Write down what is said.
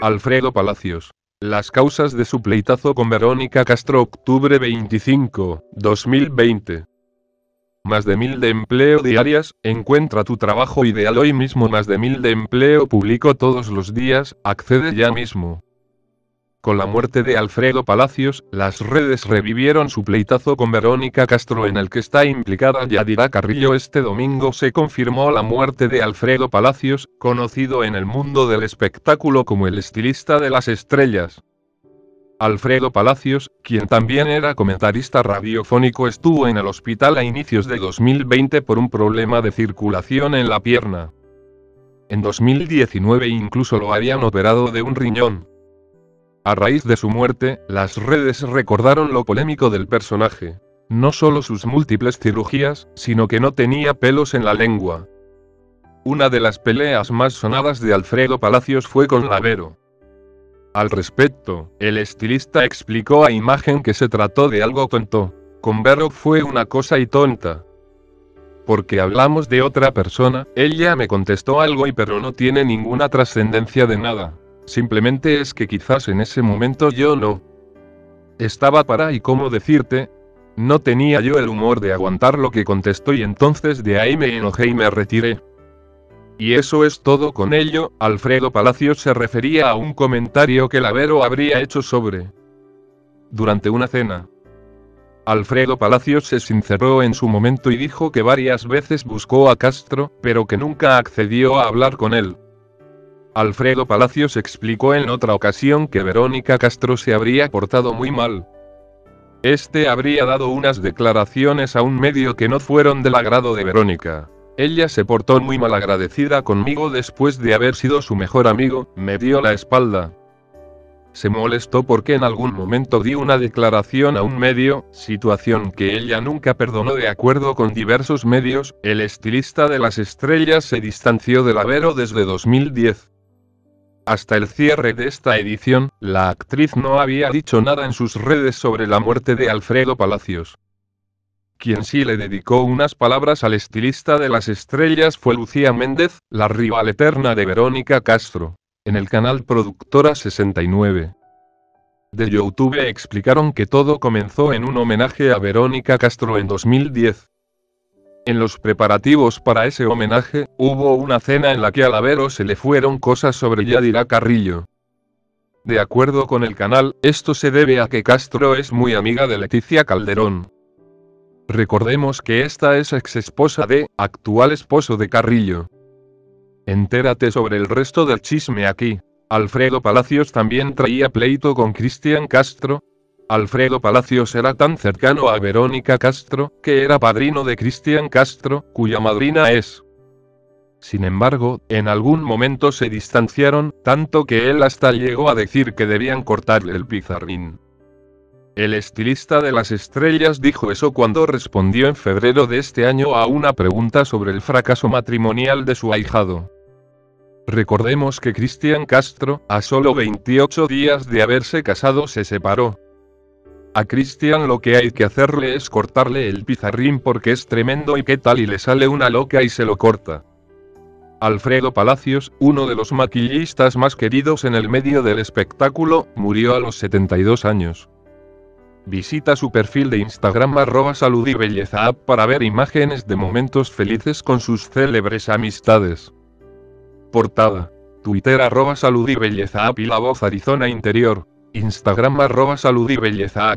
Alfredo Palacios. Las causas de su pleitazo con Verónica Castro octubre 25, 2020. Más de mil de empleo diarias, encuentra tu trabajo ideal hoy mismo. Más de mil de empleo publico todos los días, accede ya mismo. Con la muerte de Alfredo Palacios, las redes revivieron su pleitazo con Verónica Castro en el que está implicada Yadira Carrillo. Este domingo se confirmó la muerte de Alfredo Palacios, conocido en el mundo del espectáculo como el estilista de las estrellas. Alfredo Palacios, quien también era comentarista radiofónico, estuvo en el hospital a inicios de 2020 por un problema de circulación en la pierna. En 2019 incluso lo habían operado de un riñón. A raíz de su muerte, las redes recordaron lo polémico del personaje. No solo sus múltiples cirugías, sino que no tenía pelos en la lengua. Una de las peleas más sonadas de Alfredo Palacios fue con Lavero. Al respecto, el estilista explicó a Imagen que se trató de algo tonto. Con Vero fue una cosa y tonta. Porque hablamos de otra persona, ella me contestó algo y pero no tiene ninguna trascendencia de nada. Simplemente es que quizás en ese momento yo no. Estaba para y cómo decirte. No tenía yo el humor de aguantar lo que contestó y entonces de ahí me enojé y me retiré. Y eso es todo con ello, Alfredo Palacios se refería a un comentario que Lavero habría hecho sobre. Durante una cena. Alfredo Palacios se sinceró en su momento y dijo que varias veces buscó a Castro, pero que nunca accedió a hablar con él. Alfredo Palacios explicó en otra ocasión que Verónica Castro se habría portado muy mal. Este habría dado unas declaraciones a un medio que no fueron del agrado de Verónica. Ella se portó muy mal agradecida conmigo después de haber sido su mejor amigo, me dio la espalda. Se molestó porque en algún momento di una declaración a un medio, situación que ella nunca perdonó de acuerdo con diversos medios, el estilista de las estrellas se distanció de Lavero desde 2010. Hasta el cierre de esta edición, la actriz no había dicho nada en sus redes sobre la muerte de Alfredo Palacios. Quien sí le dedicó unas palabras al estilista de las estrellas fue Lucía Méndez, la rival eterna de Verónica Castro, en el canal Productora 69. De YouTube explicaron que todo comenzó en un homenaje a Verónica Castro en 2010. En los preparativos para ese homenaje, hubo una cena en la que a Lavero se le fueron cosas sobre Yadira Carrillo. De acuerdo con el canal, esto se debe a que Castro es muy amiga de Leticia Calderón. Recordemos que esta es ex esposa de, actual esposo de Carrillo. Entérate sobre el resto del chisme aquí. Alfredo Palacios también traía pleito con Cristian Castro, Alfredo Palacios era tan cercano a Verónica Castro, que era padrino de Cristian Castro, cuya madrina es. Sin embargo, en algún momento se distanciaron, tanto que él hasta llegó a decir que debían cortarle el pizarrín. El estilista de las estrellas dijo eso cuando respondió en febrero de este año a una pregunta sobre el fracaso matrimonial de su ahijado. Recordemos que Cristian Castro, a solo 28 días de haberse casado, se separó. A Cristian lo que hay que hacerle es cortarle el pizarrín porque es tremendo y qué tal y le sale una loca y se lo corta. Alfredo Palacios, uno de los maquillistas más queridos en el medio del espectáculo, murió a los 72 años. Visita su perfil de Instagram arroba salud y belleza app para ver imágenes de momentos felices con sus célebres amistades. Portada. Twitter arroba salud y belleza app y la voz Arizona Interior. Instagram arroba salud y belleza